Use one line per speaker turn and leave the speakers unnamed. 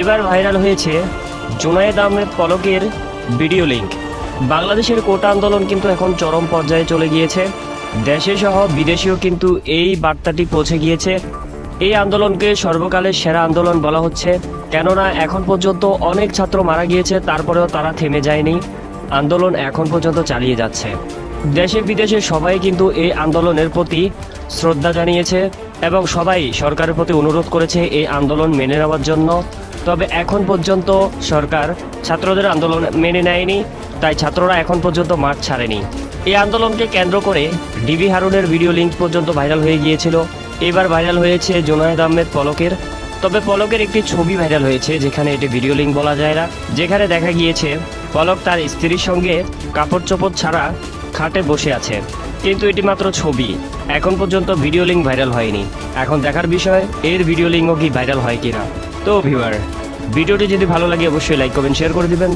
এবার ভাইরাল হয়েছে জুনায়েদ আহমেদ পলকের ভিডিও লিঙ্ক বাংলাদেশের কোটা আন্দোলন কিন্তু এখন চরম পর্যায়ে চলে গিয়েছে। দেশে সহ বিদেশেও কিন্তু এই বার্তাটি পৌঁছে গিয়েছে। এই আন্দোলনকে সর্বকালের সেরা আন্দোলন বলা হচ্ছে। কেননা এখন পর্যন্ত অনেক ছাত্র মারা গিয়েছে, তারপরেও তারা থেমে যায়নি। আন্দোলন এখন পর্যন্ত চালিয়ে যাচ্ছে। দেশে বিদেশে সবাই কিন্তু এই আন্দোলনের প্রতি শ্রদ্ধা জানিয়েছে এবং সবাই সরকারের প্রতি অনুরোধ করেছে এই আন্দোলন মেনে নেওয়ার জন্য। তবে এখন পর্যন্ত সরকার ছাত্রদের আন্দোলন মেনে নেয়নি, তাই ছাত্ররা এখন পর্যন্ত মাঠ ছাড়েনি। এই আন্দোলনকে কেন্দ্র করে ডিবি হারুনের ভিডিও লিঙ্ক পর্যন্ত ভাইরাল হয়ে গিয়েছিল। এবার ভাইরাল হয়েছে জোনায়েদ আহমেদ পলকের। তবে পলকের একটি ছবি ভাইরাল হয়েছে, যেখানে এটি ভিডিও লিঙ্ক বলা যায় না। যেখানে দেখা গিয়েছে, পলক তার স্ত্রীর সঙ্গে কাপড় চোপড় ছাড়া খাটে বসে আছে। কিন্তু এটি মাত্র ছবি। এখন পর্যন্ত ভিডিও লিঙ্ক ভাইরাল হয়নি। এখন দেখার বিষয়, এর ভিডিও লিঙ্কও কি ভাইরাল হয় কিনা। তো ভিউয়ার ভিডিওটি যদি ভালো লাগে অবশ্যই লাইক করবেন শেয়ার করে দিবেন।